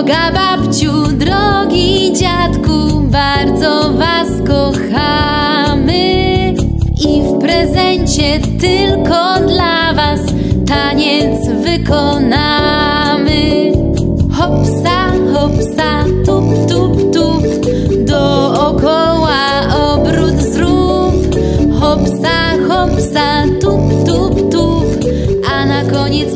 droga babciu, drogi dziadku, bardzo was kochamy i w prezencie tylko dla was taniec wykonamy. Hopsa, hopsa, tup, tup, tup, dookoła obrót zrób. Hopsa, hopsa, tup, tup, tup, a na koniec